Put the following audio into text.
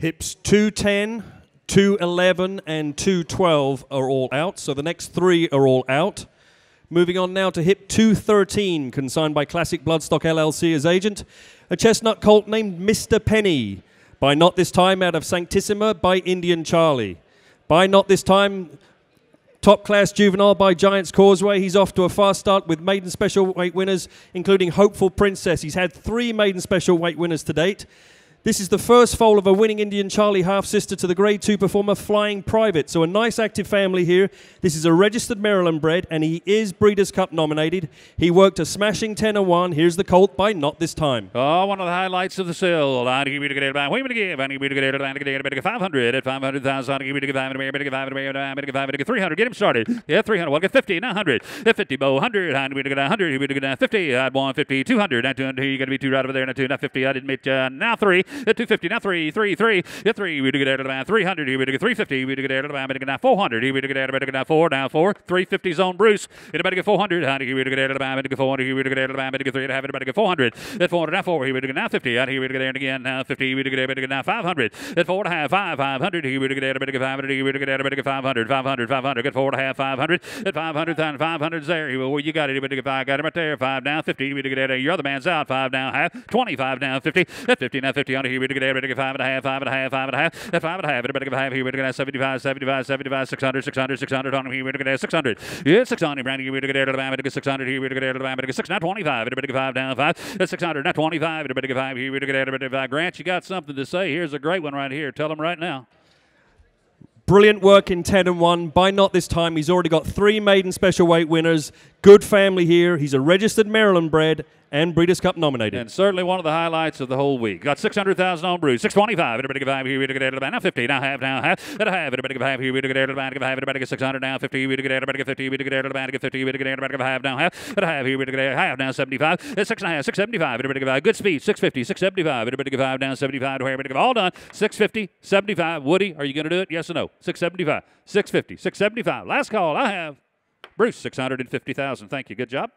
Hips 210, 211, and 212 are all out. So the next three are all out. Moving on now to hip 213, consigned by Classic Bloodstock LLC as agent. A chestnut colt named Mr. Penny. By Not This Time out of Sanctissima by Indian Charlie. By Not This Time, top class juvenile by Giant's Causeway. He's off to a fast start with maiden special weight winners, including Hopeful Princess. He's had three maiden special weight winners to date. This is the first foal of a winning Indian Charlie half sister to the Grade 2 performer Flying Private. So a nice active family here. This is a registered Maryland bred and he is Breeders' Cup nominated. He worked a smashing 10 and 1. Here's the colt by Not This Time. Oh, one of the highlights of the sale. I give you to get it back. Wait a minute, give. I give you to get it back. Get it 500 at 500,000. I give you to get 500. I give you 500. I give you 500. 300. Get him started. Yeah, 300. Well, get 50. Now 100. At 50, Bo. 100. I give you to get 100. You to get 50. I'd want 50. 200. Now 200. You're going to be two right over there. Now 2. Now 50. I didn't make uh, now 3. At 250. Now 3 three, three, three. Hit three. We to get out of the. Three hundred. We to get three fifty. We to get out of the to now four hundred. We to get out of the man. Four now four. Three fifty zone Bruce. Anybody get four hundred? Honey, we to get out of the to get four hundred. We to get out of the to get three. Have anybody get four hundred? At four hundred now four. We to get now fifty. Honey, we to get out again now fifty. We to get out of now five hundred. At four and a half five five hundred. We to get out of the five hundred. We to get out of the five hundred. Five hundred. Five hundred. Get four and a half five hundred. At five hundred. Five hundred there. Well, you got it. Anybody get five? Got him right there. Five down. Fifty. We to get out of your other man's out. Five down half. Twenty-five down. Fifty. At fifty now fifty. Honey, we to get five and a half. Five and a half. Five and a half. Five and a half. Everybody give half. Here we're going to 75, 75, 75, 600, 600, 600 on. Here we're going to 600. Yeah, 600. Brandy, here we're going to get Bam. 600. Here we're going to get Bam. 6 now 25. Everybody give five down five. That's 600. Now 25. Everybody give five. Here we're going to get five. Grant, you got something to say. Here's a great one right here. Tell them right now. Brilliant work in 10 and 1. By not this time, he's already got three maiden special weight winners. Good family here. He's a registered Maryland bred and Breeders' Cup nominated. And certainly one of the highlights of the whole week. Got 600,000 on Bruce. 625. Everybody give five here. We get out of the band. Now 50. Now half. Now half. A half. Everybody give five here. We get out of the band. Give five. Everybody get 600. Now 50. We get out. Everybody get 50. We get out of the band. Get 50. We get out. Everybody give half. Now half. A half here. We get out. Half. Now 75. That's six and a half. 675. Everybody give five. Good speed. 650. 675. Everybody give five. Down 75. Everybody give all done. 650. 75. Woody, are you going to do it? Yes or no? 675. 650. 675. Last call. I have Bruce. 650,000. Thank you. Good job.